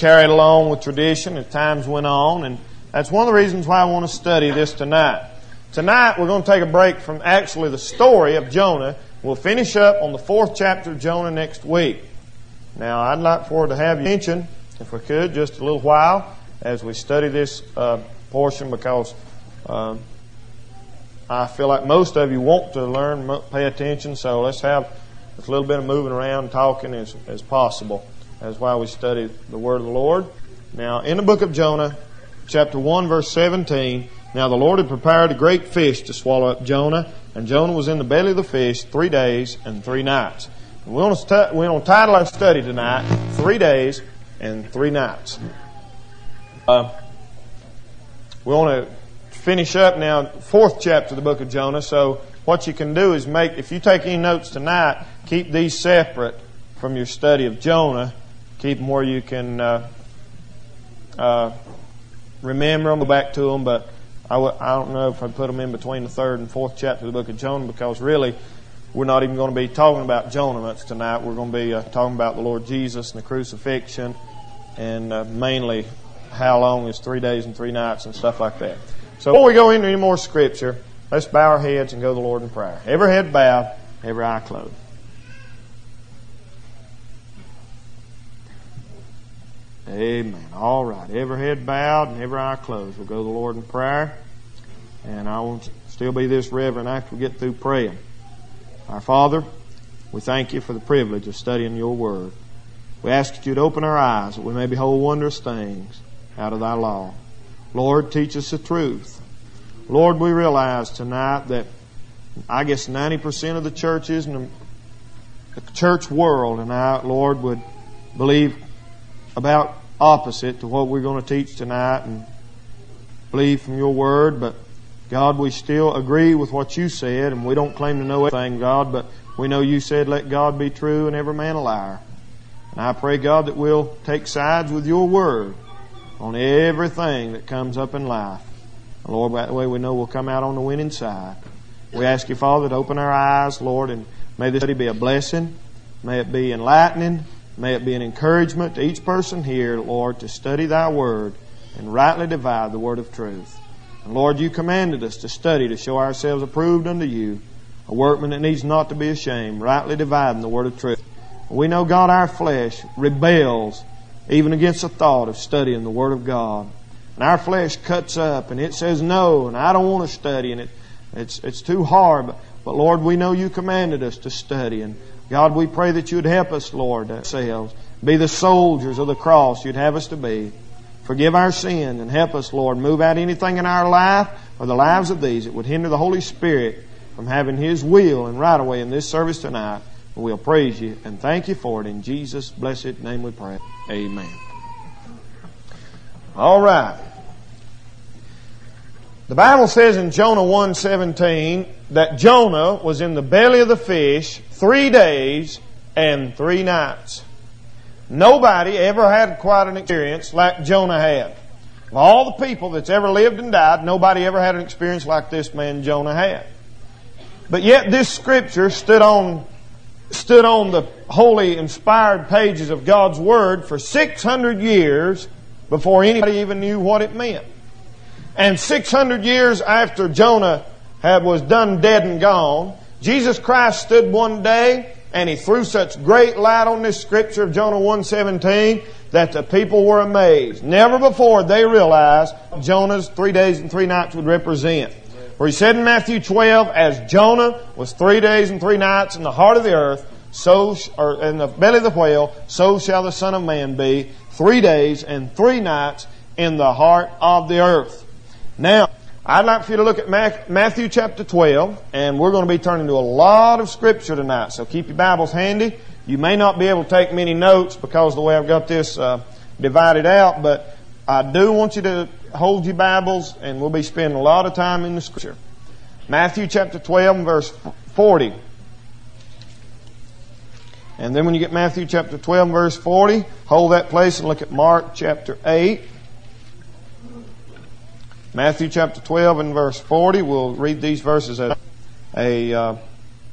carried along with tradition as times went on, and that's one of the reasons why I want to study this tonight. Tonight we're going to take a break from actually the story of Jonah. We'll finish up on the fourth chapter of Jonah next week. Now I'd like for to have your attention, if we could, just a little while as we study this uh, portion because uh, I feel like most of you want to learn, pay attention. So let's have as little bit of moving around, talking as, as possible. That's why we study the Word of the Lord. Now, in the book of Jonah, chapter 1, verse 17, now the Lord had prepared a great fish to swallow up Jonah, and Jonah was in the belly of the fish three days and three nights. And we want to, stu- to title our study tonight, Three Days and Three Nights. Uh, we want to finish up now, fourth chapter of the book of Jonah. So what you can do is make, if you take any notes tonight, keep these separate from your study of Jonah. Keep them where you can uh, uh, remember them, go back to them, but I w- I don't know if I put them in between the third and fourth chapter of the book of Jonah because really we're not even going to be talking about Jonah much tonight. We're going to be uh, talking about the Lord Jesus and the crucifixion and uh, mainly how long is three days and three nights and stuff like that. So before we go into any more scripture, let's bow our heads and go to the Lord in prayer. Every head bowed, every eye closed. Amen. All right. Every head bowed and every eye closed. We'll go to the Lord in prayer. And I will still be this reverent after we get through praying. Our Father, we thank you for the privilege of studying your word. We ask that you'd open our eyes that we may behold wondrous things out of thy law. Lord, teach us the truth. Lord, we realize tonight that I guess 90% of the churches in the church world and I, Lord, would believe about opposite to what we're going to teach tonight and believe from your word, but God, we still agree with what you said, and we don't claim to know everything, God, but we know you said, let God be true and every man a liar. And I pray, God, that we'll take sides with your word on everything that comes up in life. And Lord, that way we know we'll come out on the winning side. We ask you, Father, to open our eyes, Lord, and may this study be a blessing. May it be enlightening. May it be an encouragement to each person here, Lord, to study Thy Word and rightly divide the Word of truth. And Lord, You commanded us to study to show ourselves approved unto You, a workman that needs not to be ashamed, rightly dividing the Word of truth. We know, God, our flesh rebels even against the thought of studying the Word of God. And our flesh cuts up and it says no, and I don't want to study, and it, it's, it's too hard. But, but Lord, we know You commanded us to study, and God, we pray that you'd help us, Lord, ourselves. Be the soldiers of the cross you'd have us to be. Forgive our sin and help us, Lord, move out anything in our life or the lives of these that would hinder the Holy Spirit from having His will and right away in this service tonight. We'll praise you and thank you for it. In Jesus' blessed name we pray. Amen. All right. The Bible says in Jonah 1:17 that Jonah was in the belly of the fish 3 days and 3 nights. Nobody ever had quite an experience like Jonah had. Of all the people that's ever lived and died, nobody ever had an experience like this man Jonah had. But yet this scripture stood on stood on the holy inspired pages of God's Word for 600 years before anybody even knew what it meant. And 600 years after Jonah had, was done dead and gone, Jesus Christ stood one day and he threw such great light on this scripture of Jonah 1.17 that the people were amazed. Never before they realized Jonah's three days and three nights would represent. For he said in Matthew 12, as Jonah was three days and three nights in the heart of the earth, so, or in the belly of the whale, so shall the Son of Man be three days and three nights in the heart of the earth. Now, I'd like for you to look at Matthew chapter 12, and we're going to be turning to a lot of scripture tonight. So keep your Bibles handy. You may not be able to take many notes because the way I've got this uh, divided out, but I do want you to hold your Bibles, and we'll be spending a lot of time in the scripture. Matthew chapter 12 verse 40. And then when you get Matthew chapter 12 verse 40, hold that place and look at Mark chapter 8. Matthew chapter 12 and verse 40. We'll read these verses as a uh,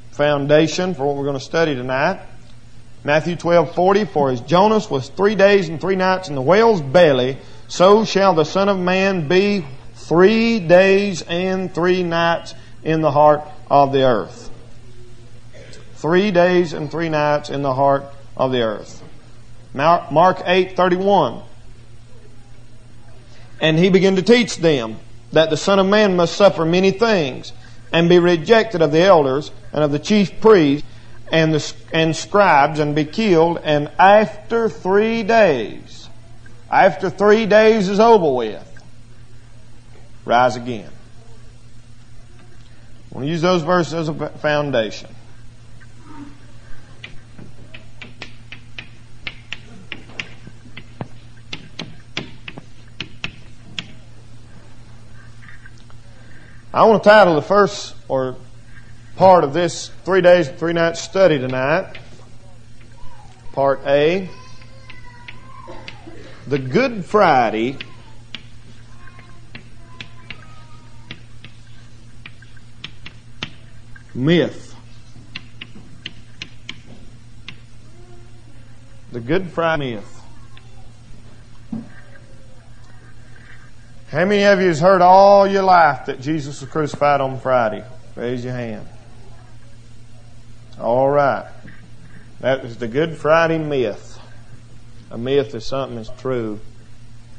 foundation for what we're going to study tonight. Matthew 12:40 For as Jonas was 3 days and 3 nights in the whale's belly, so shall the son of man be 3 days and 3 nights in the heart of the earth. 3 days and 3 nights in the heart of the earth. Mark 8:31 And he began to teach them that the son of man must suffer many things and be rejected of the elders and of the chief priests and, the, and scribes and be killed, and after three days, after three days is over with, rise again. I want to use those verses as a foundation. I want to title the first or part of this three days, three nights study tonight. Part A The Good Friday myth. The Good Friday myth. How many of you has heard all your life that Jesus was crucified on Friday? Raise your hand. All right. That was the Good Friday myth. A myth is something that's true.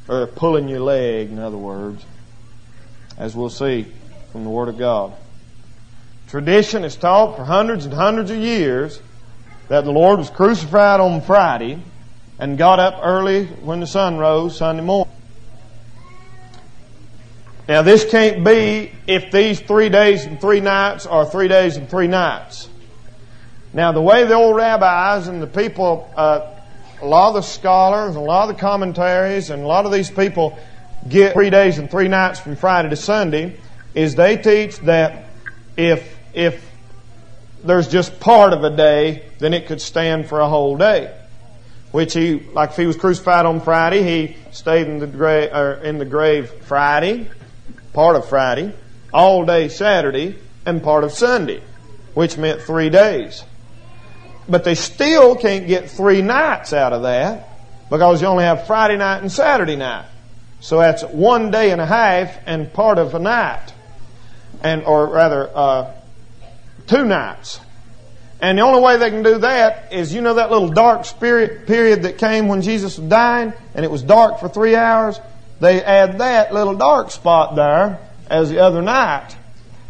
Or pulling your leg, in other words, as we'll see from the Word of God. Tradition has taught for hundreds and hundreds of years that the Lord was crucified on Friday and got up early when the sun rose Sunday morning. Now, this can't be if these three days and three nights are three days and three nights. Now, the way the old rabbis and the people, uh, a lot of the scholars, a lot of the commentaries, and a lot of these people get three days and three nights from Friday to Sunday, is they teach that if if there's just part of a day, then it could stand for a whole day. Which he, like if he was crucified on Friday, he stayed in the or in the grave Friday, part of Friday, all day Saturday, and part of Sunday, which meant three days. But they still can't get three nights out of that because you only have Friday night and Saturday night. So that's one day and a half and part of a night. And, or rather, uh, two nights. And the only way they can do that is, you know, that little dark spirit period that came when Jesus was dying and it was dark for three hours? They add that little dark spot there as the other night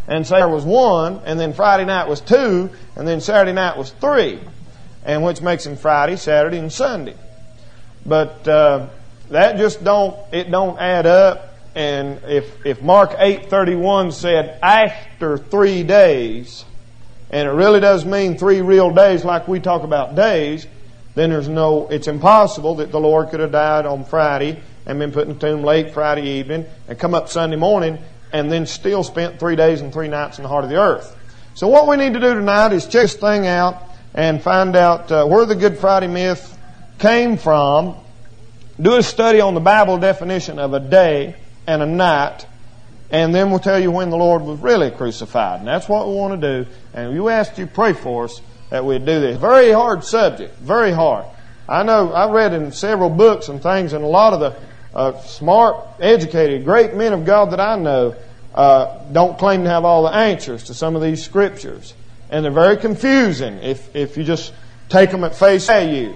and say there was one, and then Friday night was two, and then Saturday night was three, and which makes them Friday, Saturday, and Sunday. But uh, that just don't it don't add up. And if if Mark eight thirty one said after three days, and it really does mean three real days, like we talk about days, then there's no. It's impossible that the Lord could have died on Friday and been put in tomb late Friday evening and come up Sunday morning and then still spent three days and three nights in the heart of the earth. So what we need to do tonight is check this thing out and find out uh, where the Good Friday myth came from. Do a study on the Bible definition of a day and a night, and then we'll tell you when the Lord was really crucified. And that's what we want to do. And you asked you pray for us that we'd do this. Very hard subject. Very hard. I know I read in several books and things, and a lot of the uh, smart, educated, great men of God that I know uh, don't claim to have all the answers to some of these scriptures. And they're very confusing if, if you just take them at face value.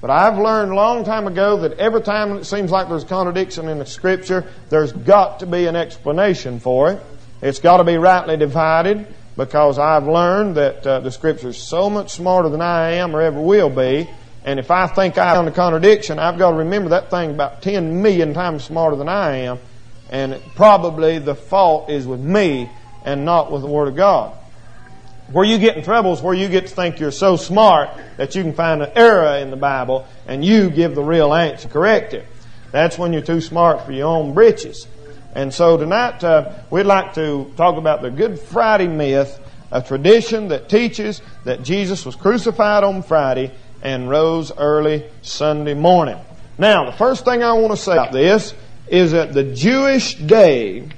But I've learned a long time ago that every time it seems like there's a contradiction in the scripture, there's got to be an explanation for it. It's got to be rightly divided because I've learned that uh, the scripture is so much smarter than I am or ever will be and if I think I found a contradiction, I've got to remember that thing about 10 million times smarter than I am. And probably the fault is with me and not with the Word of God. Where you get in trouble is where you get to think you're so smart that you can find an error in the Bible and you give the real answer, correct it. That's when you're too smart for your own britches. And so tonight uh, we'd like to talk about the Good Friday myth, a tradition that teaches that Jesus was crucified on Friday and rose early Sunday morning. Now, the first thing I want to say about this is that the Jewish day,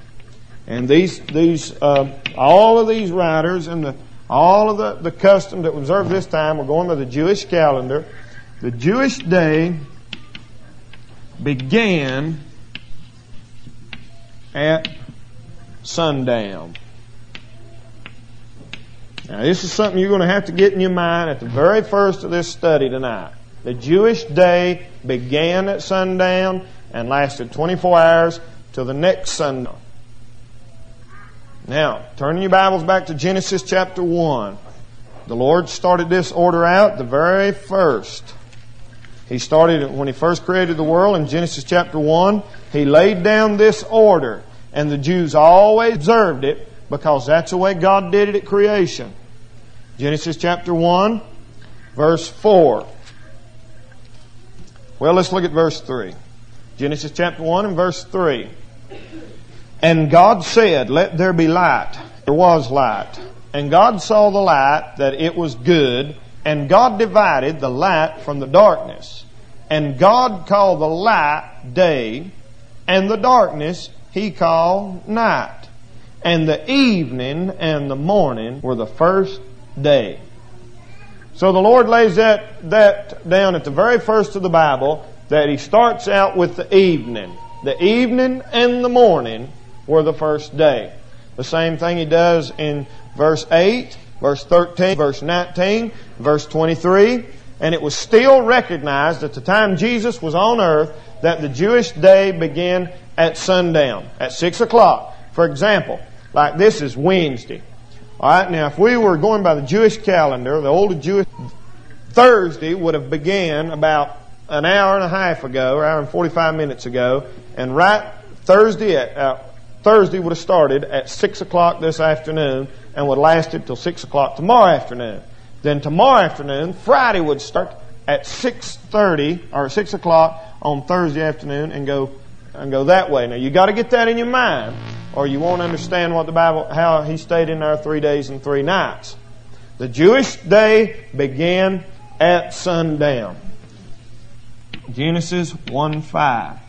and these, these, uh, all of these writers and the all of the, the customs that were observed this time were going by the Jewish calendar. The Jewish day began at sundown. Now, this is something you're going to have to get in your mind at the very first of this study tonight. The Jewish day began at sundown and lasted 24 hours till the next sundown. Now, turning your Bibles back to Genesis chapter 1. The Lord started this order out the very first. He started it when He first created the world in Genesis chapter 1. He laid down this order, and the Jews always observed it because that's the way God did it at creation. Genesis chapter 1, verse 4. Well, let's look at verse 3. Genesis chapter 1 and verse 3. And God said, Let there be light. There was light. And God saw the light that it was good, and God divided the light from the darkness. And God called the light day, and the darkness he called night. And the evening and the morning were the first day. So the Lord lays that, that down at the very first of the Bible that He starts out with the evening. The evening and the morning were the first day. The same thing He does in verse 8, verse 13, verse 19, verse 23. And it was still recognized at the time Jesus was on earth that the Jewish day began at sundown, at 6 o'clock. For example, like this is Wednesday. Alright, now if we were going by the Jewish calendar, the old Jewish Thursday would have began about an hour and a half ago, or hour and 45 minutes ago, and right Thursday at, uh, Thursday would have started at 6 o'clock this afternoon and would lasted till 6 o'clock tomorrow afternoon. Then tomorrow afternoon, Friday would start at 6.30 or 6 o'clock on Thursday afternoon and go, and go that way. Now you gotta get that in your mind or you won't understand what the Bible, how he stayed in there three days and three nights. The Jewish day began at sundown. Genesis 1 5.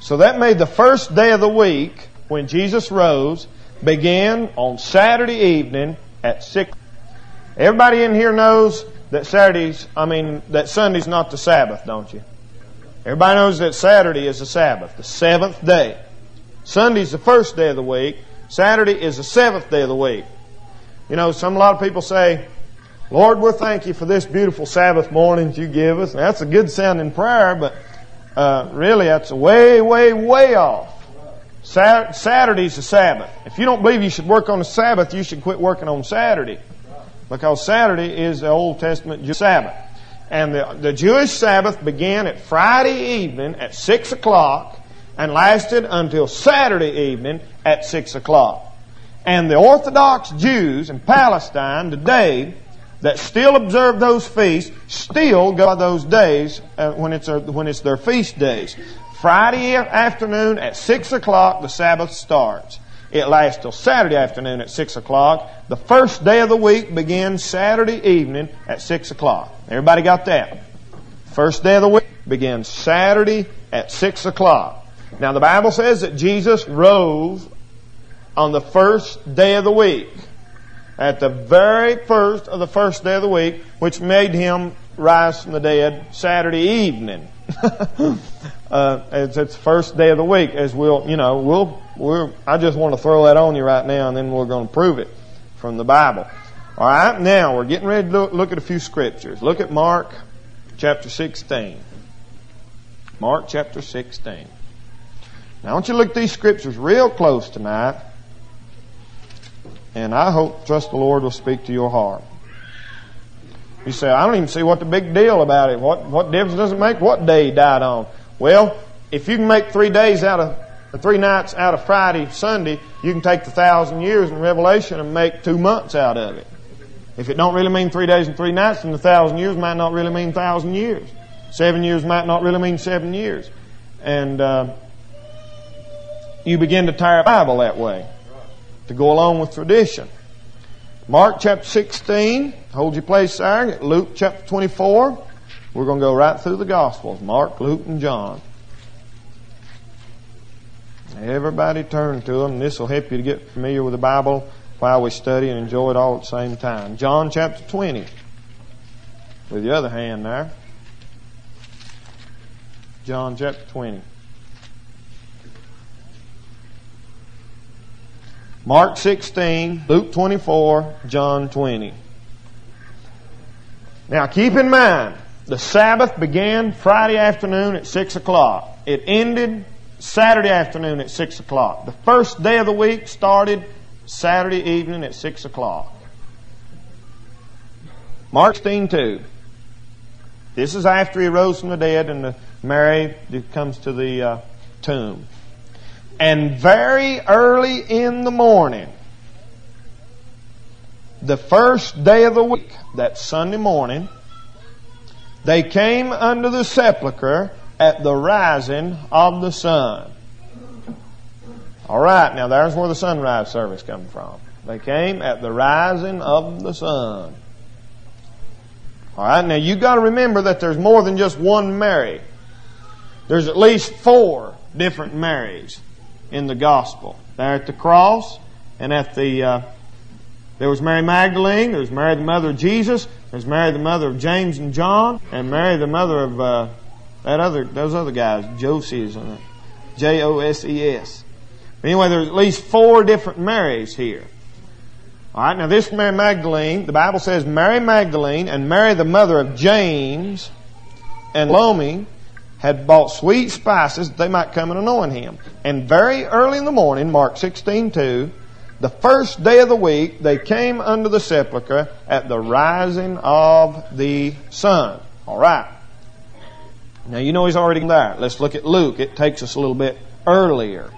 So that made the first day of the week when Jesus rose began on Saturday evening at 6. Everybody in here knows that Saturday's, I mean, that Sunday's not the Sabbath, don't you? Everybody knows that Saturday is the Sabbath, the seventh day. Sunday's the first day of the week. Saturday is the seventh day of the week. You know, some a lot of people say, Lord, we thank you for this beautiful Sabbath morning that you give us. that's a good sounding prayer, but uh, really that's way, way, way off. Saturday's the Sabbath. If you don't believe you should work on the Sabbath, you should quit working on Saturday because Saturday is the Old Testament Jewish Sabbath. And the, the Jewish Sabbath began at Friday evening at 6 o'clock and lasted until Saturday evening at 6 o'clock. And the Orthodox Jews in Palestine today that still observe those feasts still go by those days uh, when, it's when it's their feast days. Friday afternoon at 6 o'clock, the Sabbath starts. It lasts till Saturday afternoon at 6 o'clock. The first day of the week begins Saturday evening at 6 o'clock. Everybody got that? First day of the week begins Saturday at 6 o'clock. Now the Bible says that Jesus rose on the first day of the week. At the very first of the first day of the week, which made him rise from the dead Saturday evening. uh, it's, it's first day of the week, as we'll, you know, we'll, we're, I just want to throw that on you right now, and then we're going to prove it from the Bible. All right, now we're getting ready to look, look at a few scriptures. Look at Mark chapter 16. Mark chapter 16. Now, I want you to look at these scriptures real close tonight, and I hope, trust the Lord will speak to your heart. You say, I don't even see what the big deal about it. What, what difference does it make what day he died on? Well, if you can make three days out of, three nights out of Friday, Sunday, you can take the thousand years in Revelation and make two months out of it. If it don't really mean three days and three nights, then the thousand years might not really mean thousand years. Seven years might not really mean seven years. And, uh, you begin to tie a Bible that way to go along with tradition. Mark chapter 16. Hold your place there. Luke chapter 24. We're going to go right through the Gospels. Mark, Luke, and John. Everybody turn to them. This will help you to get familiar with the Bible while we study and enjoy it all at the same time. John chapter 20. With the other hand there. John chapter 20. Mark 16, Luke 24, John 20. Now keep in mind, the Sabbath began Friday afternoon at 6 o'clock. It ended Saturday afternoon at 6 o'clock. The first day of the week started Saturday evening at 6 o'clock. Mark 16, 2. This is after he rose from the dead and the Mary comes to the uh, tomb. And very early in the morning, the first day of the week, that Sunday morning, they came under the sepulchre at the rising of the sun. All right, now there's where the sunrise service comes from. They came at the rising of the sun. All right, now you got to remember that there's more than just one Mary. There's at least four different Marys in the gospel. There at the cross and at the uh, there was Mary Magdalene, there was Mary the mother of Jesus, there's Mary the mother of James and John, and Mary the mother of uh, that other those other guys, Joses, J O S E S. Anyway, there's at least four different Marys here. All right, now this Mary Magdalene, the Bible says Mary Magdalene and Mary the mother of James and Salome had bought sweet spices that they might come and anoint him. And very early in the morning, Mark 16, 2, the first day of the week, they came under the sepulchre at the rising of the sun. All right. Now you know he's already there. Let's look at Luke. It takes us a little bit earlier.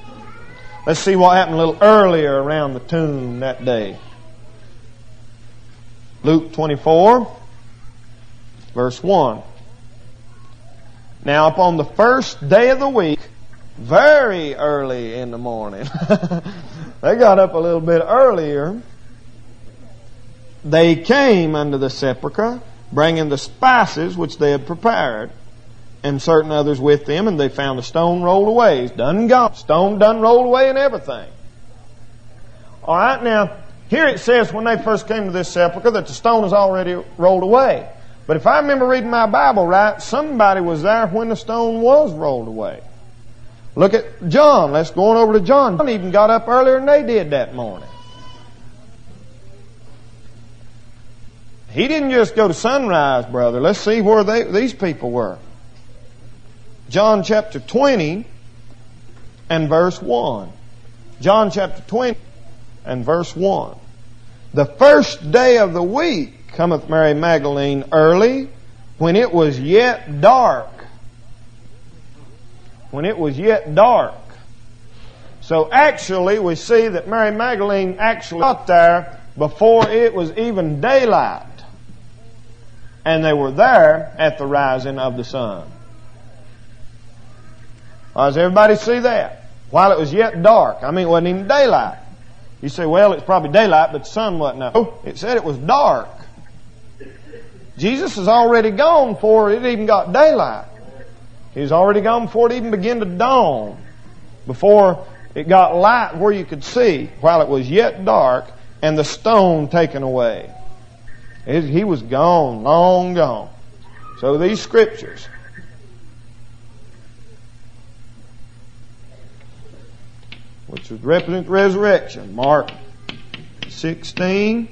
Let's see what happened a little earlier around the tomb that day. Luke 24, verse 1. Now, upon the first day of the week, very early in the morning, they got up a little bit earlier. They came under the sepulchre, bringing the spices which they had prepared, and certain others with them, and they found the stone rolled away. It's done gone. Stone done rolled away and everything. All right, now, here it says when they first came to this sepulchre that the stone is already rolled away. But if I remember reading my Bible right, somebody was there when the stone was rolled away. Look at John. Let's go on over to John. John even got up earlier than they did that morning. He didn't just go to sunrise, brother. Let's see where they, these people were. John chapter 20 and verse 1. John chapter 20 and verse 1. The first day of the week, cometh Mary Magdalene early, when it was yet dark. When it was yet dark. So actually, we see that Mary Magdalene actually got there before it was even daylight. And they were there at the rising of the sun. Well, does everybody see that? While it was yet dark. I mean, it wasn't even daylight. You say, well, it's probably daylight, but the sun wasn't up. It said it was dark. Jesus is already gone before it even got daylight. He was already gone before it even began to dawn. Before it got light where you could see while it was yet dark and the stone taken away. He was gone, long gone. So these scriptures, which represent resurrection, Mark 16,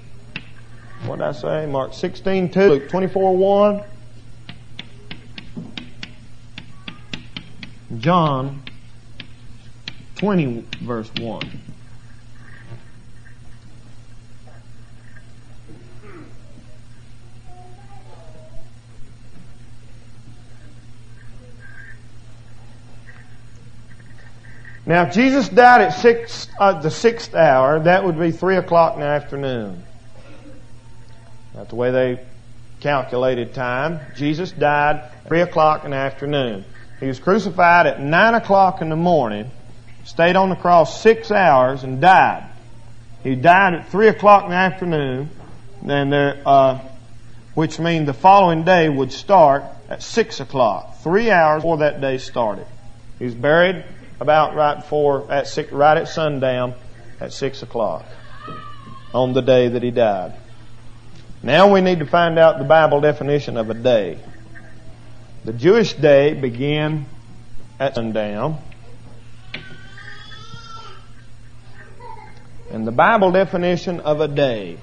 what did I say? Mark 16, 2, Luke 24, 1. John 20, verse 1. Now, if Jesus died at six, uh, the sixth hour, that would be three o'clock in the afternoon. That's the way they calculated time. Jesus died three o'clock in the afternoon. He was crucified at nine o'clock in the morning, stayed on the cross six hours, and died. He died at three o'clock in the afternoon, and there, uh, which means the following day would start at six o'clock, three hours before that day started. He was buried about right before at six, right at sundown at six o'clock on the day that he died. Now we need to find out the Bible definition of a day. The Jewish day began at sundown. And the Bible definition of a day.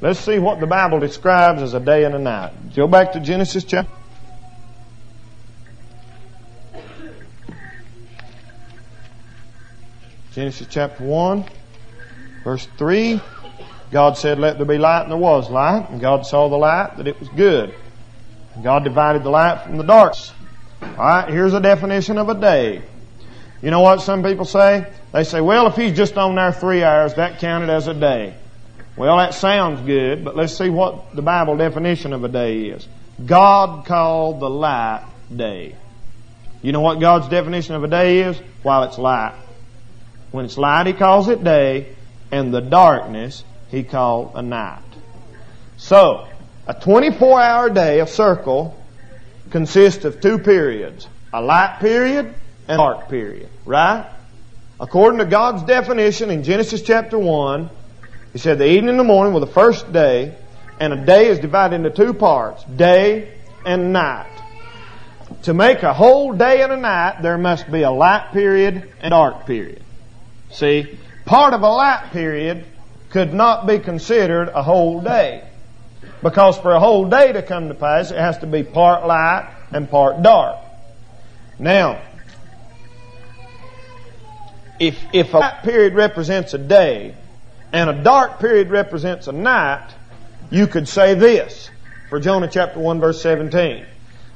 Let's see what the Bible describes as a day and a night. Go back to Genesis chapter. Genesis chapter 1, verse 3. God said, Let there be light, and there was light. And God saw the light, that it was good. And God divided the light from the darkness. Alright, here's a definition of a day. You know what some people say? They say, well, if he's just on there three hours, that counted as a day. Well, that sounds good, but let's see what the Bible definition of a day is. God called the light day. You know what God's definition of a day is? While it's light. When it's light, He calls it day, and the darkness He called a night. So, a 24 hour day, a circle, consists of two periods. A light period and a dark period. Right? According to God's definition in Genesis chapter 1, He said the evening and the morning were the first day, and a day is divided into two parts, day and night. To make a whole day and a night, there must be a light period and dark period. See, part of a light period could not be considered a whole day. Because for a whole day to come to pass, it has to be part light and part dark. Now, if, if a light period represents a day and a dark period represents a night, you could say this for Jonah chapter 1 verse 17.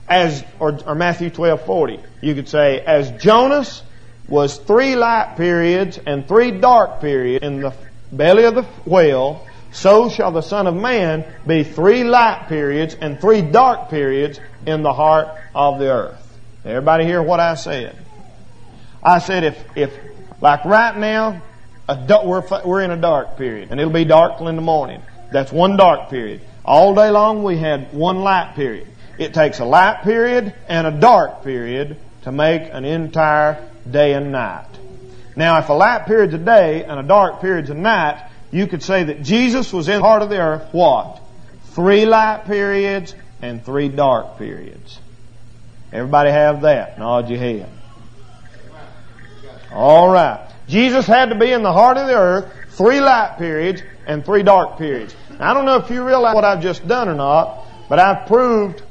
As, or, or Matthew 12 40. You could say, as Jonas was three light periods and three dark periods in the belly of the whale, so shall the Son of Man be three light periods and three dark periods in the heart of the earth. Everybody hear what I said? I said if, if, like right now, we're, we're in a dark period, and it'll be dark till in the morning. That's one dark period. All day long we had one light period. It takes a light period and a dark period to make an entire day and night. Now, if a light period's a day and a dark period's a night, you could say that Jesus was in the heart of the earth, what? Three light periods and three dark periods. Everybody have that? Nod your head. All right. Jesus had to be in the heart of the earth, three light periods and three dark periods. Now, I don't know if you realize what I've just done or not, but I've proved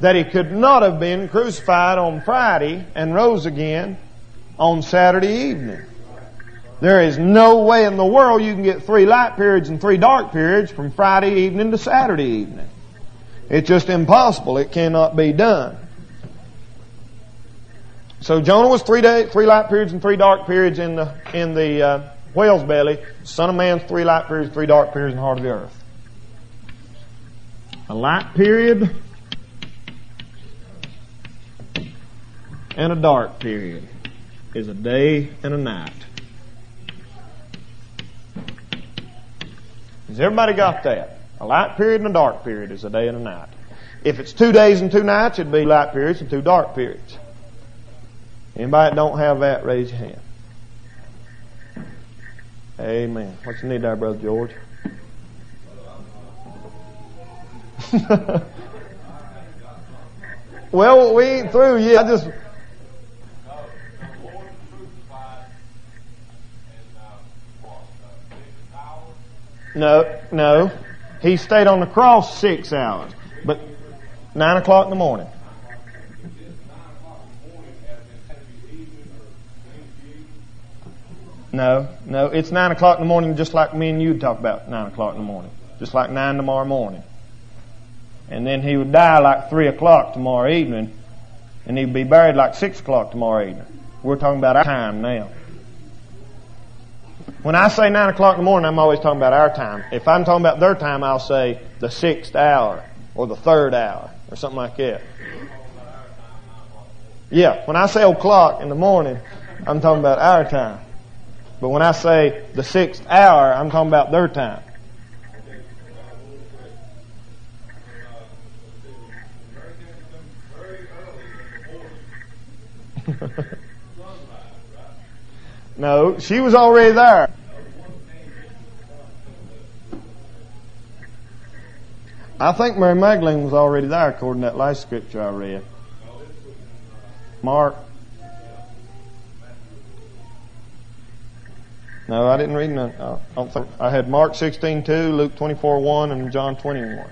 that he could not have been crucified on Friday and rose again on Saturday evening. There is no way in the world you can get three light periods and three dark periods from Friday evening to Saturday evening. It's just impossible. It cannot be done. So Jonah was three day, three light periods and three dark periods in the in the uh, whale's belly. Son of Man's three light periods, three dark periods in the heart of the earth. A light period and a dark period is a day and a night. Has everybody got that? A light period and a dark period is a day and a night. If it's two days and two nights, it'd be light periods and two dark periods. Anybody that don't have that, raise your hand. Amen. What you need there, Brother George? well, we ain't through yet. I just No, no. He stayed on the cross six hours, but nine o'clock in the morning. No, no. It's nine o'clock in the morning, just like me and you talk about nine o'clock in the morning, just like nine tomorrow morning. And then he would die like three o'clock tomorrow evening, and he'd be buried like six o'clock tomorrow evening. We're talking about our time now. When I say 9 o'clock in the morning, I'm always talking about our time. If I'm talking about their time, I'll say the sixth hour or the third hour or something like that. Yeah, when I say o'clock in the morning, I'm talking about our time. But when I say the sixth hour, I'm talking about their time. no, she was already there. I think Mary Magdalene was already there according to that last scripture I read. Mark. No, I didn't read none. I don't think I had Mark sixteen two, Luke twenty four one, and John twenty one.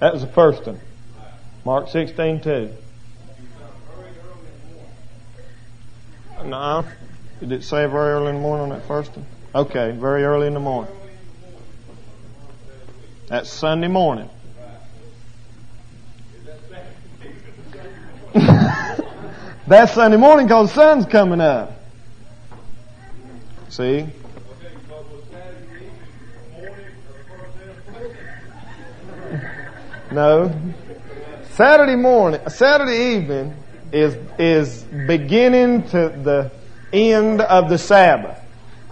That was the first one. Mark sixteen two. No, did it say very early in the morning on that first one? Okay, very early in the morning. That's Sunday morning. That's Sunday morning because the sun's coming up. See? No. Saturday morning, Saturday evening is, is beginning to the end of the Sabbath.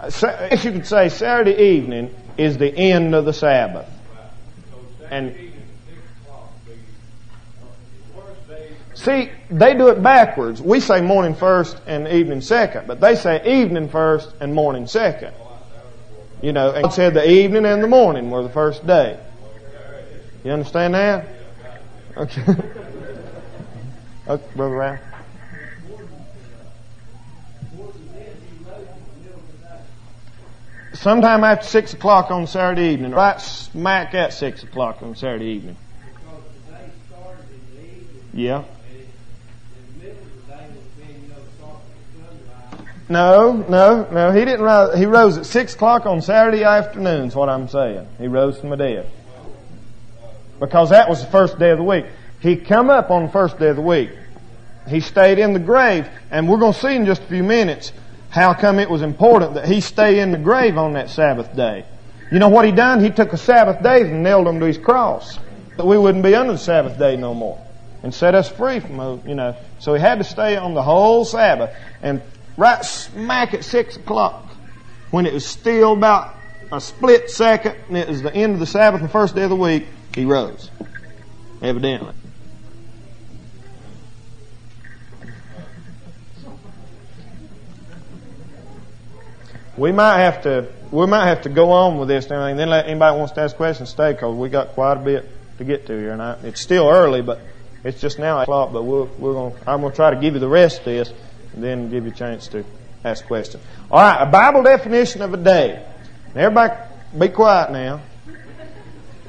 If you could say Saturday evening is the end of the Sabbath. And see, they do it backwards. We say morning first and evening second, but they say evening first and morning second. You know, and God said the evening and the morning were the first day. You understand that? Okay. okay, Brother Ralph. Sometime after six o'clock on Saturday evening, right smack at six o'clock on Saturday evening. Yeah. No, no, no. He didn't rise. He rose at six o'clock on Saturday afternoon. Is what I'm saying. He rose from the dead because that was the first day of the week. He come up on the first day of the week. He stayed in the grave, and we're going to see in just a few minutes how come it was important that he stay in the grave on that Sabbath day. You know what he done? He took the Sabbath days and nailed them to his cross. That we wouldn't be under the Sabbath day no more. And set us free from, uh, you know. So he had to stay on the whole Sabbath. And right smack at six o'clock, when it was still about a split second, and it was the end of the Sabbath, the first day of the week, he rose. Evidently. We might have to we might have to go on with this and everything. Then let anybody wants to ask questions stay because we got quite a bit to get to here, and I, it's still early, but it's just now eight o'clock. But we're, we're going I'm to try to give you the rest of this, and then give you a chance to ask questions. All right, a Bible definition of a day. Everybody, be quiet now.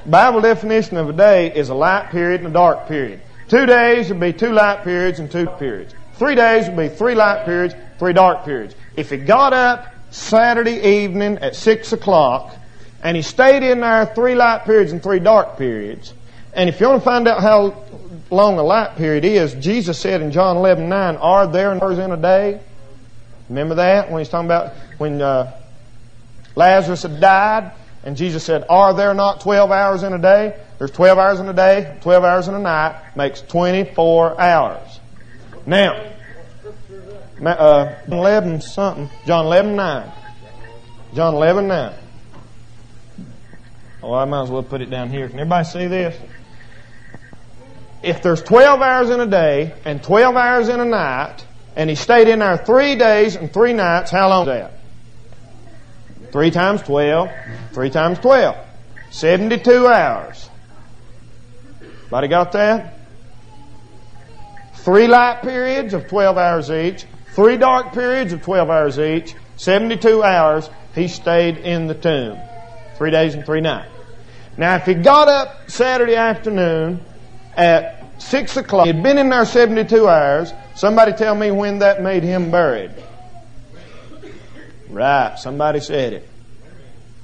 Bible definition of a day is a light period and a dark period. Two days would be two light periods and two periods. Three days would be three light periods, three dark periods. If he got up Saturday evening at 6 o'clock, and he stayed in there three light periods and three dark periods. And if you want to find out how long a light period is, Jesus said in John 11, 9, are there hours in a day? Remember that when he's talking about when uh, Lazarus had died? And Jesus said, Are there not 12 hours in a day? There's 12 hours in a day, 12 hours in a night, makes 24 hours. Now, uh, 11 something. John 11 9. John 11 9. Oh, I might as well put it down here. Can everybody see this? If there's 12 hours in a day and 12 hours in a night, and he stayed in there three days and three nights, how long is that? Three times 12. Three times 12. 72 hours. Everybody got that? Three light periods of 12 hours each. Three dark periods of 12 hours each, 72 hours, he stayed in the tomb. Three days and three nights. Now, if he got up Saturday afternoon at 6 o'clock, he'd been in there 72 hours, somebody tell me when that made him buried. Right, somebody said it.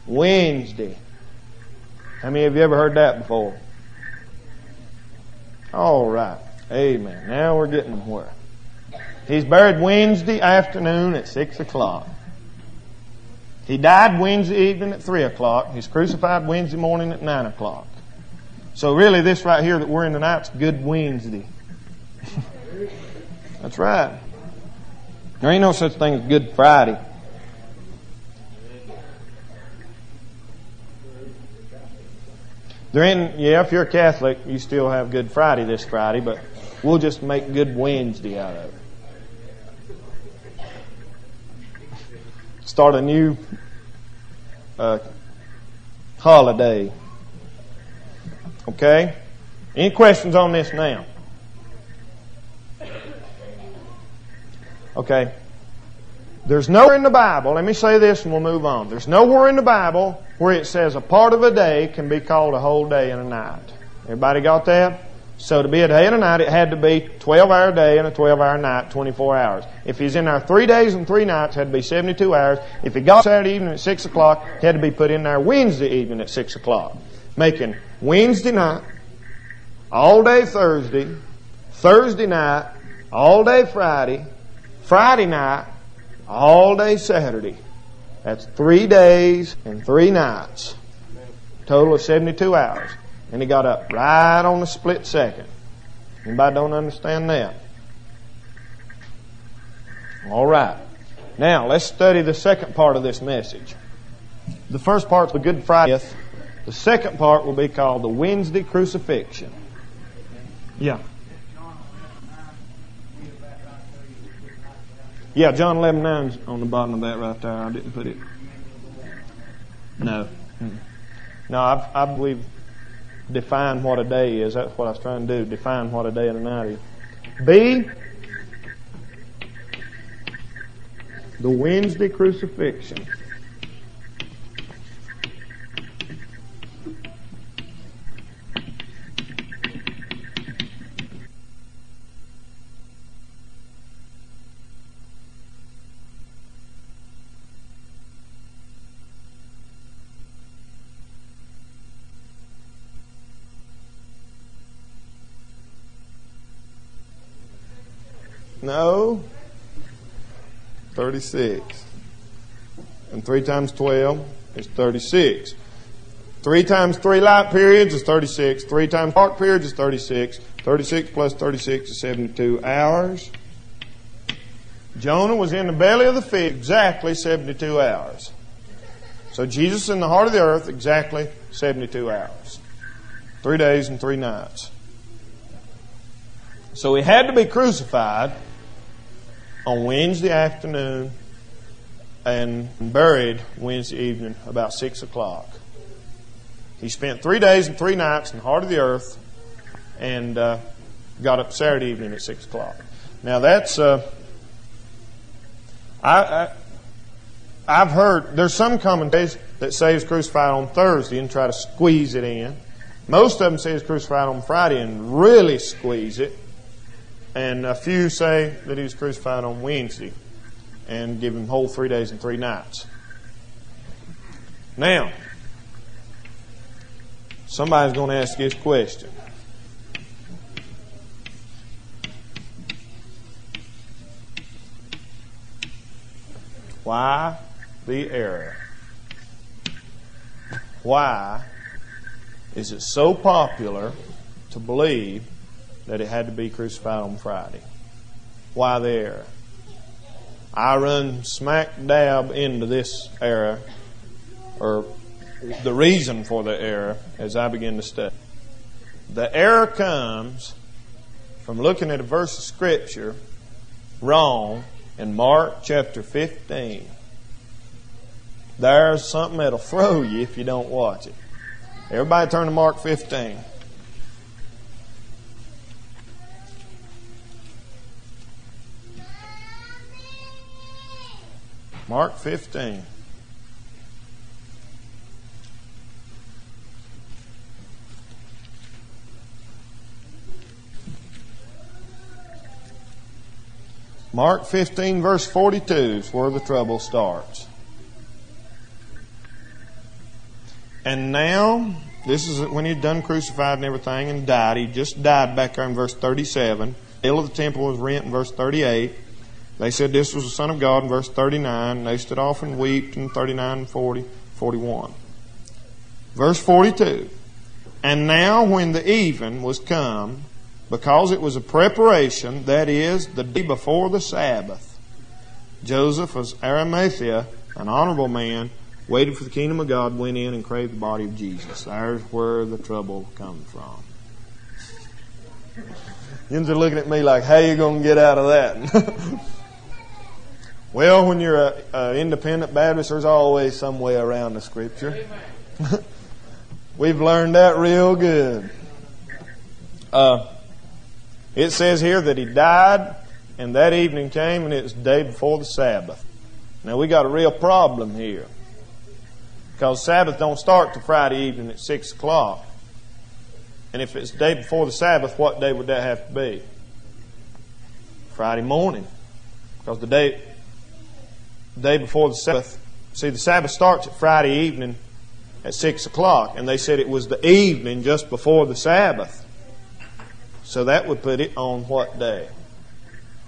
Wednesday. How many of you ever heard that before? All right. Amen. Now we're getting where. He's buried Wednesday afternoon at 6 o'clock. He died Wednesday evening at 3 o'clock. He's crucified Wednesday morning at 9 o'clock. So really this right here that we're in tonight's Good Wednesday. That's right. There ain't no such thing as Good Friday. There ain't, yeah, if you're a Catholic, you still have Good Friday this Friday, but we'll just make Good Wednesday out of it. Start a new uh, holiday. Okay? Any questions on this now? Okay. There's nowhere in the Bible, let me say this and we'll move on. There's nowhere in the Bible where it says a part of a day can be called a whole day and a night. Everybody got that? So to be a day and a night, it had to be 12 hour day and a 12 hour night, 24 hours. If he's in there three days and three nights, it had to be 72 hours. If he got Saturday evening at 6 o'clock, it had to be put in there Wednesday evening at 6 o'clock. Making Wednesday night, all day Thursday, Thursday night, all day Friday, Friday night, all day Saturday. That's three days and three nights. Total of 72 hours. And he got up right on the split second. Anybody don't understand that? All right. Now, let's study the second part of this message. The first part's the Good Friday. The second part will be called the Wednesday Crucifixion. Yeah. Yeah, John 11 9's on the bottom of that right there. I didn't put it. No. No, I, I believe define what a day is. That's what I was trying to do. Define what a day and a night is. B, the Wednesday crucifixion. No. 36. And 3 times 12 is 36. 3 times 3 light periods is 36. 3 times dark periods is 36. 36 plus 36 is 72 hours. Jonah was in the belly of the fish exactly 72 hours. So Jesus in the heart of the earth exactly 72 hours. Three days and three nights. So he had to be crucified on Wednesday afternoon and buried Wednesday evening about 6 o'clock. He spent three days and three nights in the heart of the earth and uh, got up Saturday evening at 6 o'clock. Now that's, uh, I, I, I've heard, there's some commentators that say he was crucified on Thursday and try to squeeze it in. Most of them say he was crucified on Friday and really squeeze it. And a few say that he was crucified on Wednesday and give him whole three days and three nights. Now, somebody's going to ask this question. Why the error? Why is it so popular to believe that it had to be crucified on Friday. Why the error? I run smack dab into this error, or the reason for the error, as I begin to study. The error comes from looking at a verse of Scripture wrong in Mark chapter 15. There's something that'll throw you if you don't watch it. Everybody turn to Mark 15. Mark 15. Mark 15, verse 42 is where the trouble starts. And now, this is when he'd done crucified and everything and died. He just died back there in verse 37. The of the temple was rent in verse 38. They said this was the Son of God in verse 39. They stood off and wept in 39 and 40, 41. Verse 42. And now when the even was come, because it was a preparation, that is, the day before the Sabbath, Joseph of Arimathea, an honorable man, waited for the kingdom of God, went in and craved the body of Jesus. There's where the trouble comes from. Yins are looking at me like, how you going to get out of that? well, when you're an independent Baptist, there's always some way around the Scripture. We've learned that real good. Uh, it says here that he died, and that evening came, and it's the day before the Sabbath. Now we got a real problem here. Because Sabbath don't start to Friday evening at 6 o'clock. And if it's the day before the Sabbath, what day would that have to be? Friday morning. Because the day, the day before the Sabbath, see, the Sabbath starts at Friday evening at 6 o'clock. And they said it was the evening just before the Sabbath. So that would put it on what day?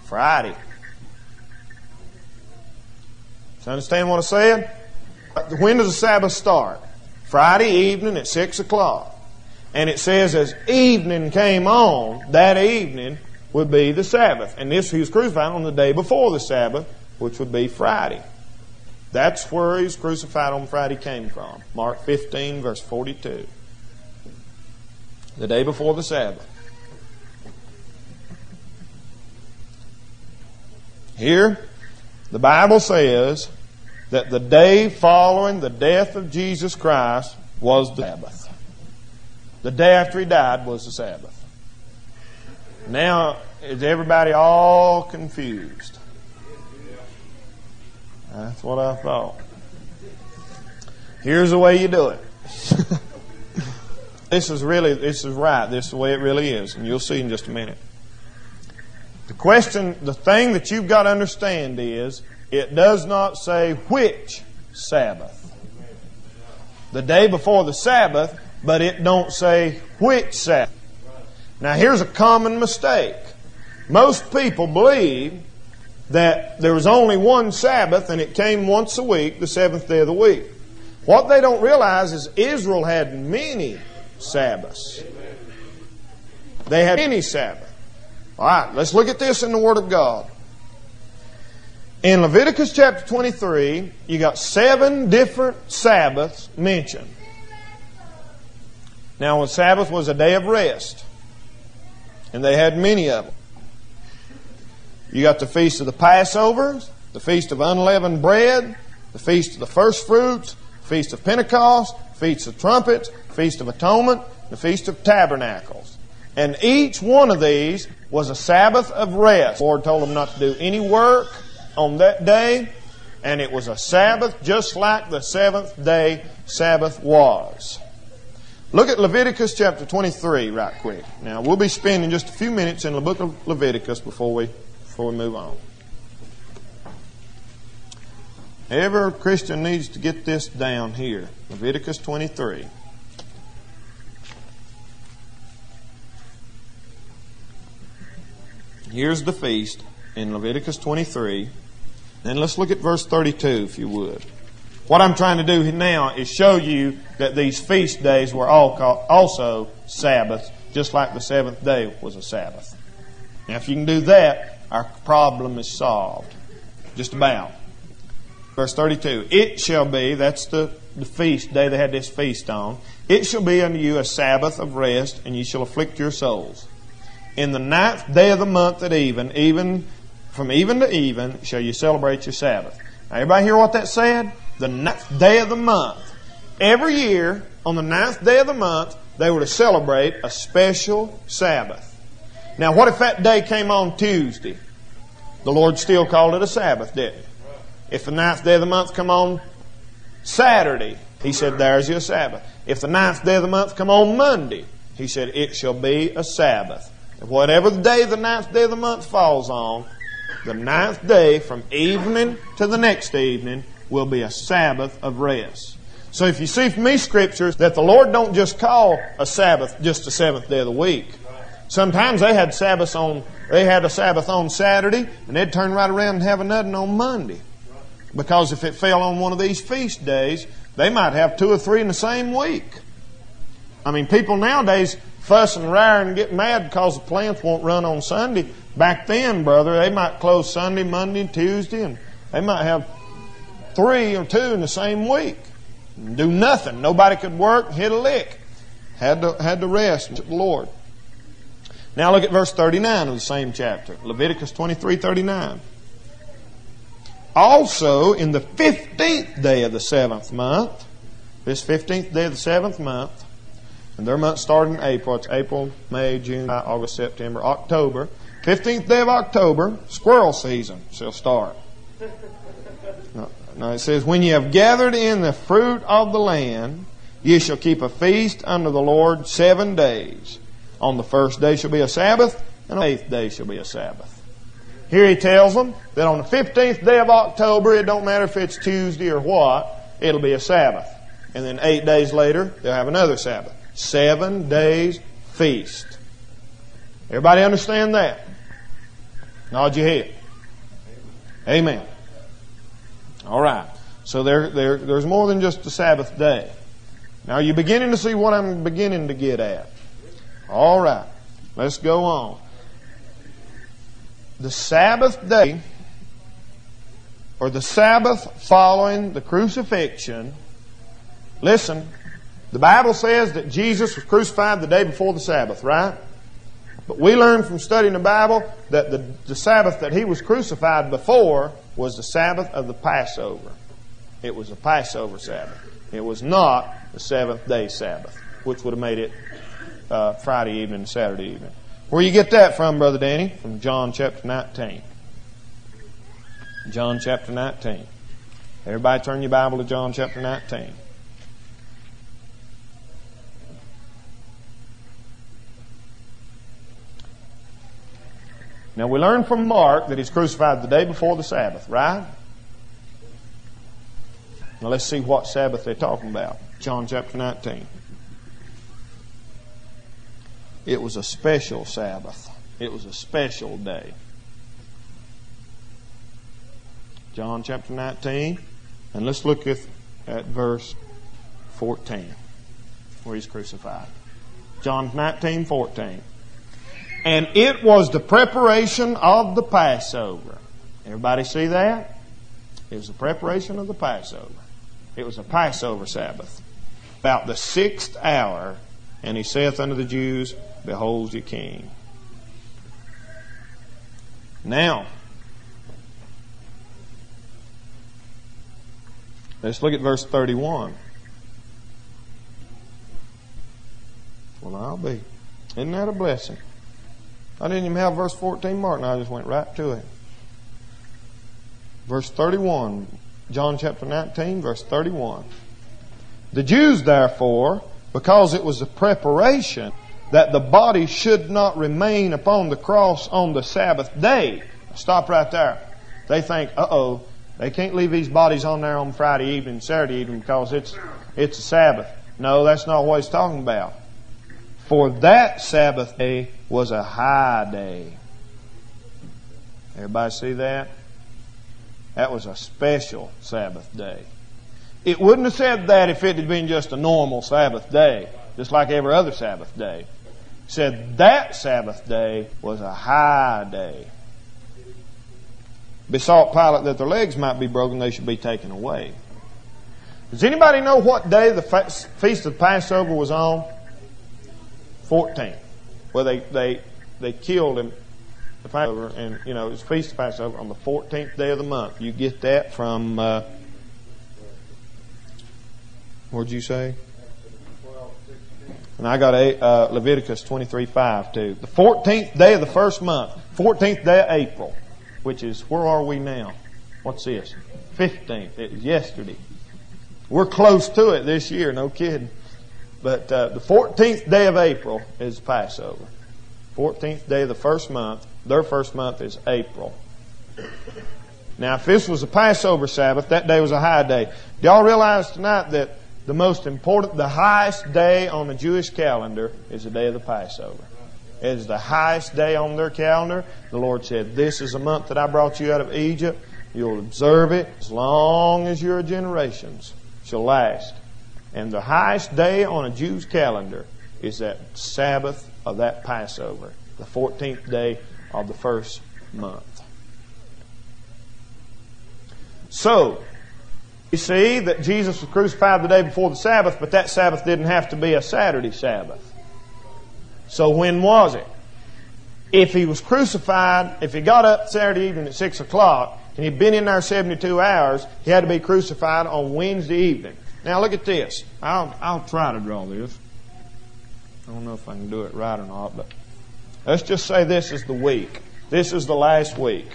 Friday. So understand what I said? When does the Sabbath start? Friday evening at 6 o'clock. And it says as evening came on, that evening would be the Sabbath. And this he was crucified on the day before the Sabbath, which would be Friday. That's where he was crucified on Friday came from. Mark 15, verse 42. The day before the Sabbath. Here, the Bible says that the day following the death of Jesus Christ was the Sabbath. The day after he died was the Sabbath. Now, is everybody all confused? That's what I thought. Here's the way you do it. this is really, this is right. This is the way it really is. And you'll see in just a minute. The question, the thing that you've got to understand is it does not say which Sabbath. The day before the Sabbath, but it don't say which Sabbath. Now here's a common mistake. Most people believe that there was only one Sabbath and it came once a week, the seventh day of the week. What they don't realize is Israel had many Sabbaths. They had many Sabbaths. All right, let's look at this in the Word of God. In Leviticus chapter 23, you got seven different Sabbaths mentioned. Now, a Sabbath was a day of rest, and they had many of them. You got the feast of the Passover, the feast of unleavened bread, the feast of the first fruits, feast of Pentecost, feast of trumpets, feast of atonement, the feast of tabernacles. And each one of these was a Sabbath of rest. The Lord told them not to do any work on that day, and it was a Sabbath just like the seventh day Sabbath was. Look at Leviticus chapter 23 right quick. Now, we'll be spending just a few minutes in the book of Leviticus before we, before we move on. Every Christian needs to get this down here. Leviticus 23. Here's the feast in Leviticus 23. Then let's look at verse 32, if you would. What I'm trying to do now is show you that these feast days were all also Sabbaths, just like the seventh day was a Sabbath. Now, if you can do that, our problem is solved. Just about. Verse 32. It shall be, that's the, the feast day they had this feast on. It shall be unto you a Sabbath of rest, and ye shall afflict your souls. In the ninth day of the month at even, even from even to even shall you celebrate your Sabbath. Now, everybody hear what that said? The ninth day of the month. Every year, on the ninth day of the month, they were to celebrate a special Sabbath. Now, what if that day came on Tuesday? The Lord still called it a Sabbath, didn't he? If the ninth day of the month come on Saturday, he said, there's your Sabbath. If the ninth day of the month come on Monday, he said, it shall be a Sabbath. And Whatever the day the ninth day of the month falls on, the ninth day from evening to the next evening will be a Sabbath of rest. So if you see from these scriptures that the Lord don't just call a Sabbath just the seventh day of the week. Sometimes they had Sabbaths on they had a Sabbath on Saturday and they'd turn right around and have another on Monday. Because if it fell on one of these feast days, they might have two or three in the same week. I mean, people nowadays fuss and roar and get mad because the plants won't run on Sunday. Back then, brother, they might close Sunday, Monday, and Tuesday, and they might have three or two in the same week. Do nothing. Nobody could work, hit a lick. Had to, had to rest the Lord. Now look at verse 39 of the same chapter. Leviticus 23, 39. Also, in the 15th day of the seventh month, this 15th day of the seventh month, and their month started in April. It's April, May, June, July, August, September, October. 15th day of October, squirrel season shall start. Now it says, When ye have gathered in the fruit of the land, ye shall keep a feast unto the Lord seven days. On the first day shall be a Sabbath, and on the eighth day shall be a Sabbath. Here he tells them that on the 15th day of October, it don't matter if it's Tuesday or what, it'll be a Sabbath. And then eight days later, they'll have another Sabbath. Seven days feast. Everybody understand that? Nod your head. Amen. All right. So there, there, there's more than just the Sabbath day. Now, are you beginning to see what I'm beginning to get at? All right. Let's go on. The Sabbath day, or the Sabbath following the crucifixion, listen, the Bible says that Jesus was crucified the day before the Sabbath, right? But we learn from studying the Bible that the, the Sabbath that he was crucified before was the Sabbath of the Passover. It was a Passover Sabbath. It was not the seventh day Sabbath, which would have made it uh, Friday evening and Saturday evening. Where you get that from, Brother Danny? From John chapter 19. John chapter 19. Everybody turn your Bible to John chapter 19. Now we learn from Mark that he's crucified the day before the Sabbath, right? Now let's see what Sabbath they're talking about. John chapter 19. It was a special Sabbath. It was a special day. John chapter 19. And let's look at, at verse 14, where he's crucified. John 19, 14. And it was the preparation of the Passover. Everybody see that? It was the preparation of the Passover. It was a Passover Sabbath. About the sixth hour, and he saith unto the Jews, Behold your king. Now, let's look at verse 31. Well, I'll be. Isn't that a blessing? I didn't even have verse 14 marked, and I just went right to it. Verse 31, John chapter 19, verse 31. The Jews, therefore, because it was a preparation that the body should not remain upon the cross on the Sabbath day. Stop right there. They think, uh oh, they can't leave these bodies on there on Friday evening, Saturday evening because it's, it's a Sabbath. No, that's not what he's talking about. For that Sabbath day was a high day. Everybody see that? That was a special Sabbath day. It wouldn't have said that if it had been just a normal Sabbath day, just like every other Sabbath day. It said that Sabbath day was a high day. Besought Pilate that their legs might be broken, they should be taken away. Does anybody know what day the feast of Passover was on? 14. Well, they, they, they killed him, the Passover, and, you know, it's Feast of Passover on the 14th day of the month. You get that from, uh, what'd you say? And I got a, uh, Leviticus 23 5 too. The 14th day of the first month, 14th day of April, which is, where are we now? What's this? 15th. It was yesterday. We're close to it this year, no kidding. But uh, the 14th day of April is Passover. 14th day of the first month. Their first month is April. Now, if this was a Passover Sabbath, that day was a high day. Do y'all realize tonight that the most important, the highest day on the Jewish calendar is the day of the Passover? It is the highest day on their calendar. The Lord said, This is a month that I brought you out of Egypt. You'll observe it as long as your generations shall last. And the highest day on a Jew's calendar is that Sabbath of that Passover, the 14th day of the first month. So, You see that Jesus was crucified the day before the Sabbath, but that Sabbath didn't have to be a Saturday Sabbath. So when was it? If he was crucified, if he got up Saturday evening at 6 o'clock, and he'd been in there 72 hours, he had to be crucified on Wednesday evening. Now look at this. I'll, I'll try to draw this. I don't know if I can do it right or not, but let's just say this is the week. This is the last week.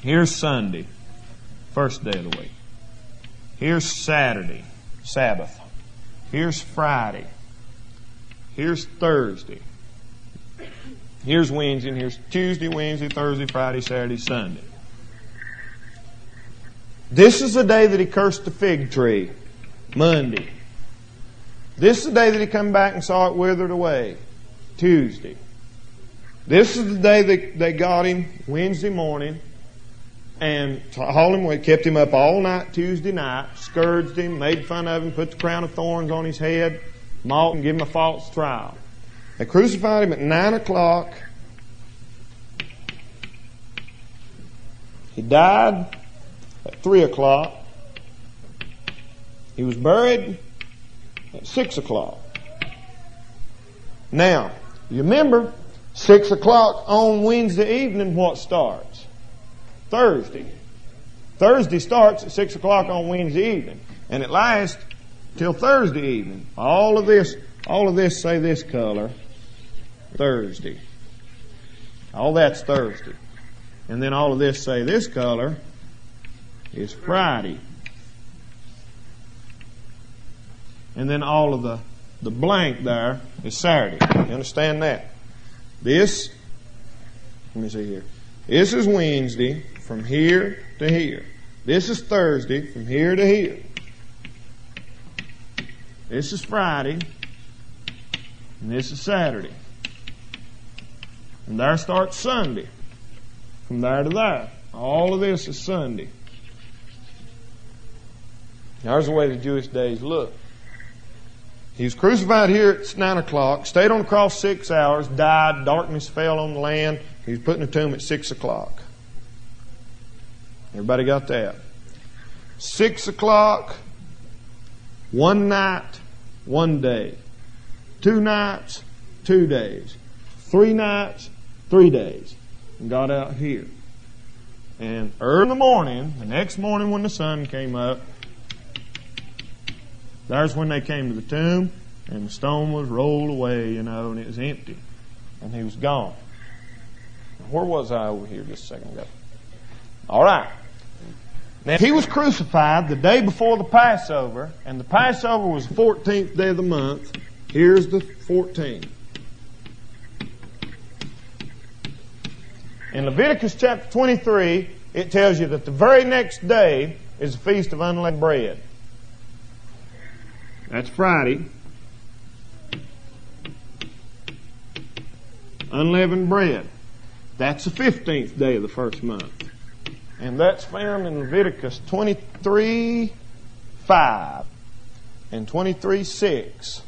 Here's Sunday, first day of the week. Here's Saturday, Sabbath. Here's Friday. Here's Thursday. Here's Wednesday, and here's Tuesday, Wednesday, Thursday, Friday, Saturday, Sunday. This is the day that he cursed the fig tree, Monday. This is the day that he come back and saw it withered away, Tuesday. This is the day that they got him, Wednesday morning, and hauled him away, kept him up all night Tuesday night, scourged him, made fun of him, put the crown of thorns on his head, mocked him, gave him a false trial. They crucified him at 9 o'clock. He died at 3 o'clock. He was buried at 6 o'clock. Now, you remember, 6 o'clock on Wednesday evening, what starts? Thursday. Thursday starts at 6 o'clock on Wednesday evening. And it lasts till Thursday evening. All of this, all of this say this color. Thursday. All that's Thursday. And then all of this say this color is Friday. And then all of the, the blank there is Saturday. You understand that? This, let me see here. This is Wednesday from here to here. This is Thursday from here to here. This is Friday. And this is Saturday. And there starts Sunday. From there to there. All of this is Sunday. There's the way the Jewish days look. He was crucified here at 9 o'clock, stayed on the cross six hours, died, darkness fell on the land. He was put in the tomb at 6 o'clock. Everybody got that? 6 o'clock, one night, one day. Two nights, two days. Three nights, three days and got out here. And early in the morning, the next morning when the sun came up, there's when they came to the tomb, and the stone was rolled away, you know, and it was empty. And he was gone. Where was I over here just a second ago? All right. Now, he was crucified the day before the Passover, and the Passover was the 14th day of the month. Here's the 14th. In Leviticus chapter 23, it tells you that the very next day is the Feast of Unleavened Bread. That's Friday. Unleavened bread. That's the 15th day of the first month. And that's found in Leviticus 23 5 and 23 6.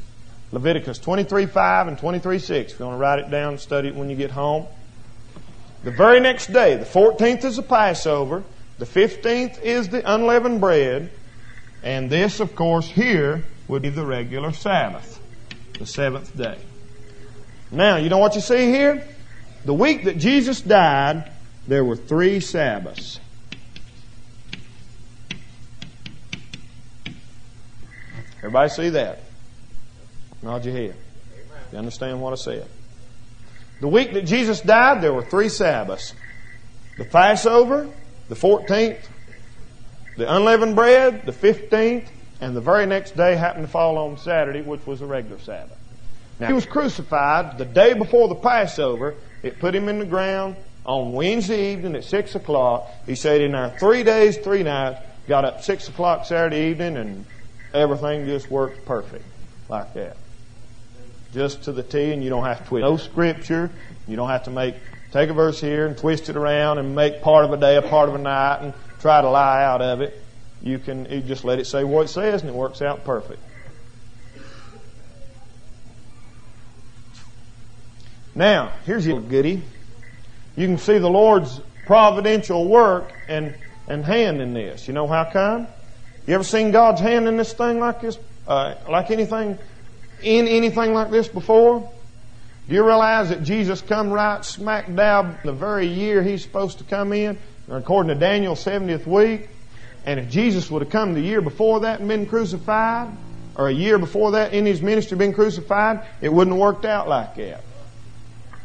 Leviticus 23 5 and 23 6. If you want to write it down, and study it when you get home. The very next day, the 14th is the Passover, the 15th is the unleavened bread, and this, of course, here would be the regular Sabbath, the seventh day. Now, you know what you see here? The week that Jesus died, there were three Sabbaths. Everybody see that? Nod your head. You understand what I said? The week that Jesus died, there were three Sabbaths the Passover, the 14th, the unleavened bread, the 15th, and the very next day happened to fall on Saturday, which was a regular Sabbath. Now, he was crucified the day before the Passover. It put him in the ground on Wednesday evening at 6 o'clock. He stayed in there three days, three nights, got up 6 o'clock Saturday evening, and everything just worked perfect like that just to the T, and you don't have to twist no scripture. You don't have to make take a verse here and twist it around and make part of a day a part of a night and try to lie out of it. You can you just let it say what it says, and it works out perfect. Now, here's your goody. You can see the Lord's providential work and and hand in this. You know how come? You ever seen God's hand in this thing like this? Uh, like anything, in anything like this before? Do you realize that Jesus come right smack dab the very year he's supposed to come in, according to Daniel's 70th week? And if Jesus would have come the year before that and been crucified, or a year before that in his ministry been crucified, it wouldn't have worked out like that.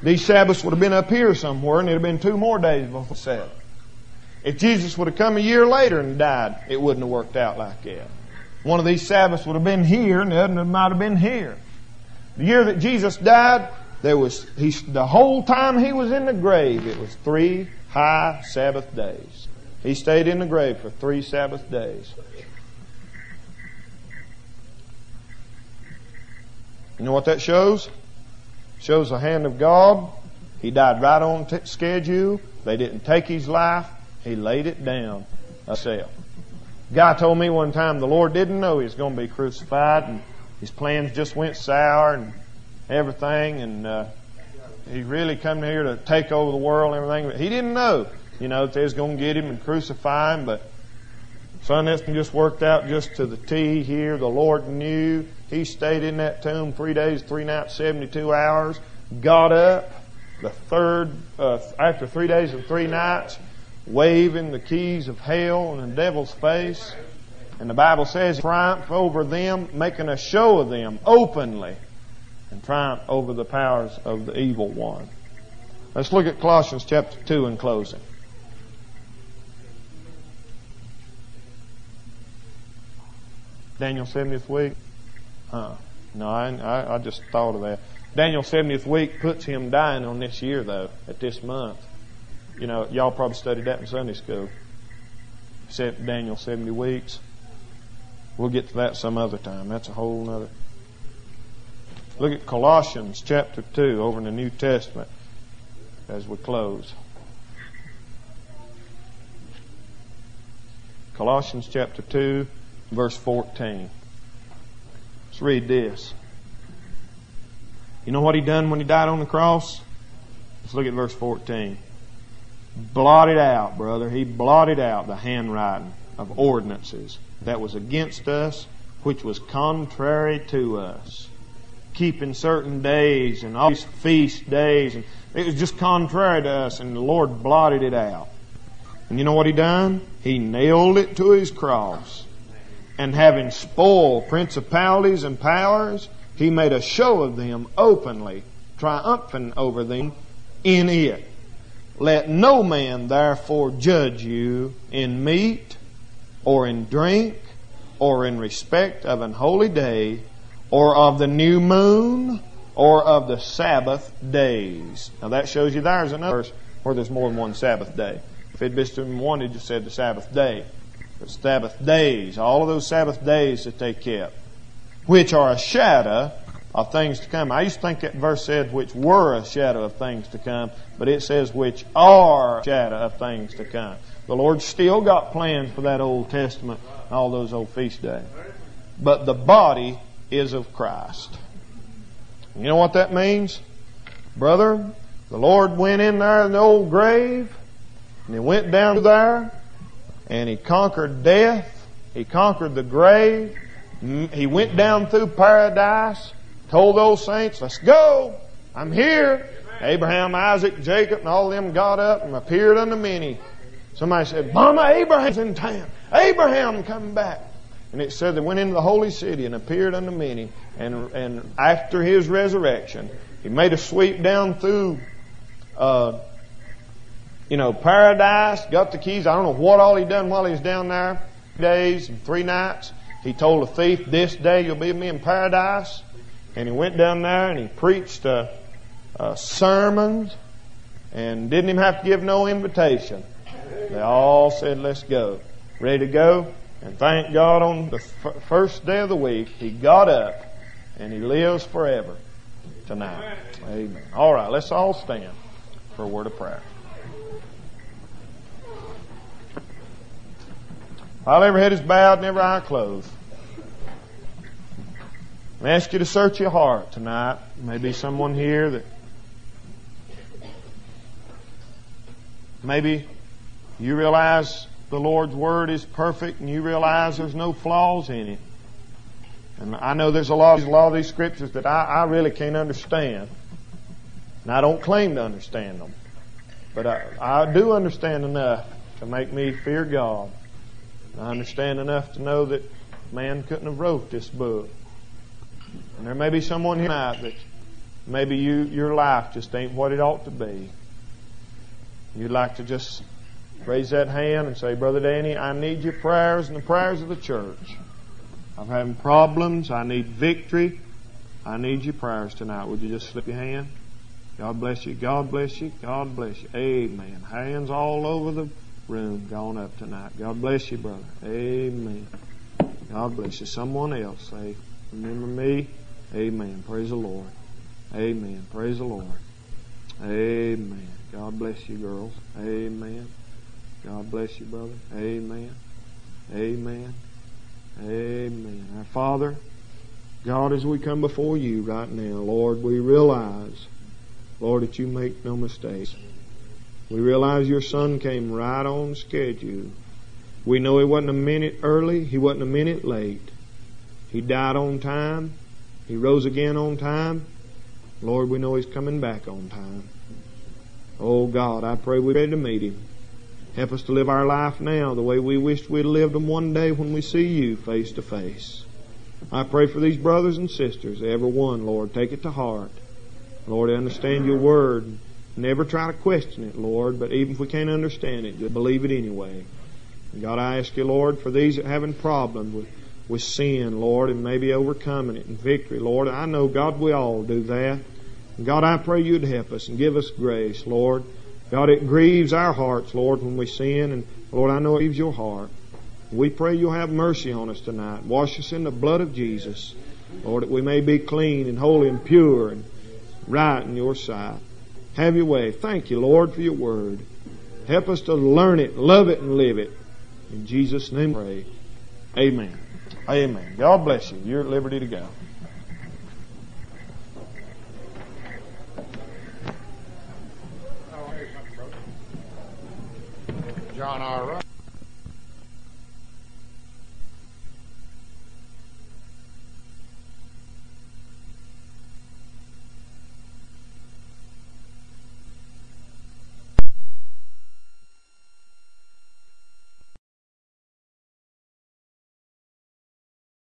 These Sabbaths would have been up here somewhere, and it would have been two more days before Sabbath. If Jesus would have come a year later and died, it wouldn't have worked out like that. One of these Sabbaths would have been here, and the other might have been here. The year that Jesus died, there was he, the whole time he was in the grave. It was three high Sabbath days. He stayed in the grave for three Sabbath days. You know what that shows? Shows the hand of God. He died right on t- schedule. They didn't take his life. He laid it down himself. Guy told me one time the Lord didn't know he was going to be crucified, and his plans just went sour and everything, and uh, he really come here to take over the world and everything. But he didn't know, you know, that they was going to get him and crucify him. But son, this just worked out just to the T here. The Lord knew. He stayed in that tomb three days, three nights, seventy-two hours. Got up the third uh, after three days and three nights, waving the keys of hell in the devil's face. And the Bible says, triumph over them, making a show of them openly and triumph over the powers of the evil one. Let's look at Colossians chapter 2 in closing. Daniel 70th week? Huh. No, I, I just thought of that. Daniel 70th week puts him dying on this year, though, at this month. You know, y'all probably studied that in Sunday school. Except Daniel 70 weeks. We'll get to that some other time. That's a whole other. Look at Colossians chapter 2 over in the New Testament as we close. Colossians chapter 2, verse 14. Let's read this. You know what he done when he died on the cross? Let's look at verse 14. Blotted out, brother. He blotted out the handwriting of ordinances that was against us, which was contrary to us keeping certain days and all these feast days. And it was just contrary to us, and the Lord blotted it out. And you know what He done? He nailed it to His cross. And having spoiled principalities and powers, He made a show of them openly, triumphant over them in it. Let no man therefore judge you in meat or in drink or in respect of an holy day or of the new moon, or of the Sabbath days. Now that shows you there's another verse where there's more than one Sabbath day. If it'd been one, it just said the Sabbath day. The Sabbath days, all of those Sabbath days that they kept, which are a shadow of things to come. I used to think that verse said which were a shadow of things to come, but it says which are a shadow of things to come. The Lord still got plans for that Old Testament, all those old feast days. But the body is of Christ. You know what that means? Brother, the Lord went in there in the old grave, and He went down there, and He conquered death. He conquered the grave. He went down through paradise, told those saints, let's go. I'm here. Abraham, Isaac, Jacob, and all them got up and appeared unto many. Somebody said, Mama, Abraham's in town. Abraham coming back. And it said they went into the holy city and appeared unto many. And, and after his resurrection, he made a sweep down through, uh, you know, paradise, got the keys. I don't know what all he done while he was down there. Days and three nights. He told a thief, this day you'll be with me in paradise. And he went down there and he preached sermons and didn't even have to give no invitation. They all said, let's go. Ready to go? And thank God on the f- first day of the week, he got up and he lives forever tonight. Amen. All right, let's all stand for a word of prayer. While every head is bowed and every eye closed, I ask you to search your heart tonight. Maybe someone here that maybe you realize the Lord's Word is perfect and you realize there's no flaws in it. And I know there's a lot, a lot of these scriptures that I, I really can't understand. And I don't claim to understand them. But I, I do understand enough to make me fear God. I understand enough to know that man couldn't have wrote this book. And there may be someone here tonight that maybe you, your life just ain't what it ought to be. You'd like to just raise that hand and say, Brother Danny, I need your prayers and the prayers of the church. I'm having problems. I need victory. I need your prayers tonight. Would you just slip your hand? God bless you. God bless you. God bless you. Amen. Hands all over the room gone up tonight. God bless you, brother. Amen. God bless you. Someone else say, Remember me. Amen. Praise the Lord. Amen. Praise the Lord. Amen. God bless you, girls. Amen. God bless you, brother. Amen. Amen. Amen. Our Father, God, as we come before you right now, Lord, we realize, Lord, that you make no mistakes. We realize your son came right on schedule. We know he wasn't a minute early, he wasn't a minute late. He died on time. He rose again on time. Lord, we know he's coming back on time. Oh God, I pray we're ready to meet him. Help us to live our life now the way we wished we'd lived them one day when we see you face to face. I pray for these brothers and sisters, every one, Lord, take it to heart. Lord, understand your word. Never try to question it, Lord, but even if we can't understand it, just believe it anyway. God, I ask you, Lord, for these that are having problems with, with sin, Lord, and maybe overcoming it and victory, Lord. I know, God, we all do that. God, I pray you'd help us and give us grace, Lord. God, it grieves our hearts, Lord, when we sin, and Lord, I know it grieves your heart. We pray you'll have mercy on us tonight. Wash us in the blood of Jesus, Lord, that we may be clean and holy and pure and right in your sight. Have your way. Thank you, Lord, for your word. Help us to learn it, love it, and live it. In Jesus' name, pray. Amen. Amen. God bless you. You're at liberty to go. John R. Rush.